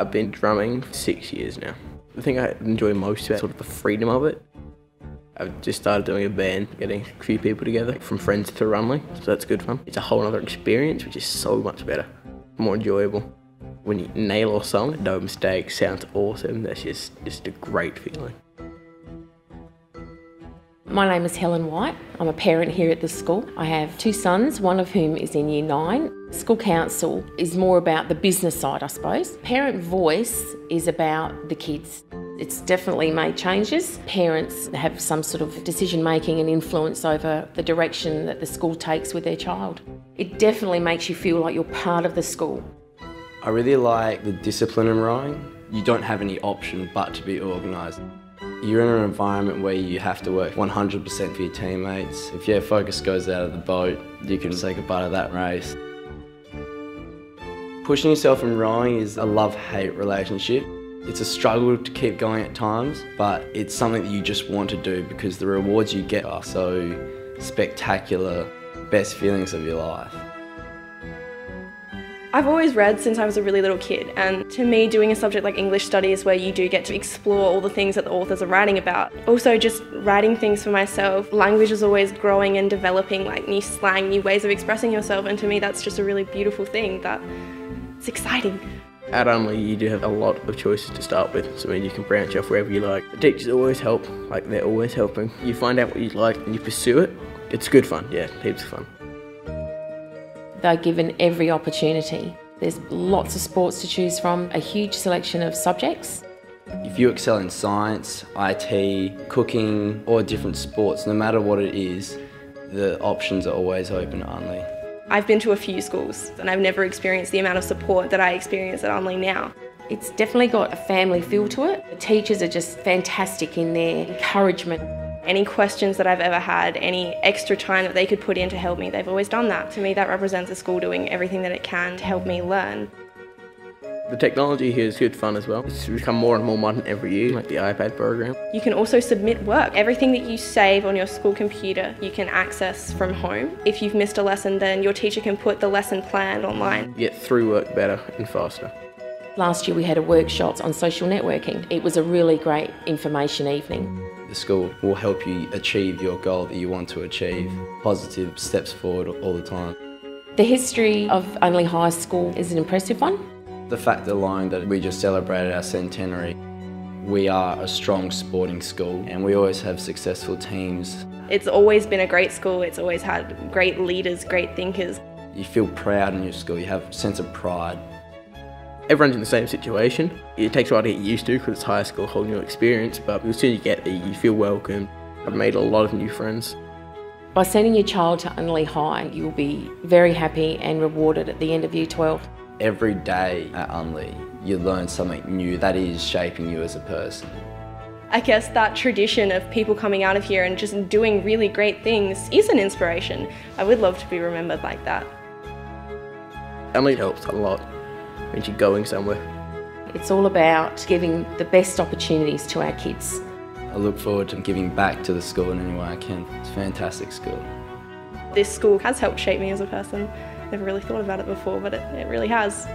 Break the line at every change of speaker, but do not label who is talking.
I've been drumming six years now. The thing I enjoy most about sort of the freedom of it. I've just started doing a band, getting a few people together from friends to Unley, so that's good fun. It's a whole other experience, which is so much better, more enjoyable. When you nail a song, no mistake, sounds awesome. That's just just a great feeling.
My name is Helen White. I'm a parent here at the school. I have two sons, one of whom is in year nine. School council is more about the business side, I suppose. Parent voice is about the kids. It's definitely made changes. Parents have some sort of decision making and influence over the direction that the school takes with their child. It definitely makes you feel like you're part of the school.
I really like the discipline in rowing. You don't have any option but to be organised. You're in an environment where you have to work 100% for your teammates. If your focus goes out of the boat, you can say goodbye to that race. Pushing yourself in rowing is a love-hate relationship. It's a struggle to keep going at times, but it's something that you just want to do because the rewards you get are so spectacular, best feelings of your life.
I've always read since I was a really little kid, and to me, doing a subject like English studies where you do get to explore all the things that the authors are writing about. Also, just writing things for myself. Language is always growing and developing, like new slang, new ways of expressing yourself, and to me, that's just a really beautiful thing that it's exciting.
At Unley, you do have a lot of choices to start with, so I mean, you can branch off wherever you like. The teachers always help, like they're always helping. You find out what you like and you pursue it. It's good fun, yeah, heaps of fun.
They're given every opportunity. There's lots of sports to choose from, a huge selection of subjects.
If you excel in science, IT, cooking, or different sports, no matter what it is, the options are always open at Unley.
I've been to a few schools and I've never experienced the amount of support that I experience at Unley now.
It's definitely got a family feel to it. The teachers are just fantastic in their encouragement.
Any questions that I've ever had, any extra time that they could put in to help me, they've always done that. To me, that represents a school doing everything that it can to help me learn.
The technology here is good fun as well. It's become more and more modern every year, like the iPad program.
You can also submit work. Everything that you save on your school computer, you can access from home. If you've missed a lesson, then your teacher can put the lesson plan online.
You get through work better and faster.
Last year we had a workshop on social networking. It was a really great information evening.
The school will help you achieve your goal that you want to achieve. Positive steps forward all the time.
The history of Unley High School is an impressive one.
The fact alone that we just celebrated our centenary, we are a strong sporting school and we always have successful teams.
It's always been a great school, it's always had great leaders, great thinkers.
You feel proud in your school, you have a sense of pride.
Everyone's in the same situation. It takes a while to get used to because it's high school, a whole new experience, but as soon as you get there, you feel welcome. I've made a lot of new friends.
By sending your child to Unley High, you'll be very happy and rewarded at the end of Year 12.
Every day at Unley, you learn something new that is shaping you as a person.
I guess that tradition of people coming out of here and just doing really great things is an inspiration. I would love to be remembered like that.
Unley helps a lot when you're going somewhere.
It's all about giving the best opportunities to our kids.
I look forward to giving back to the school in any way I can. It's a fantastic school.
This school has helped shape me as a person. Never really thought about it before, but it, it really has.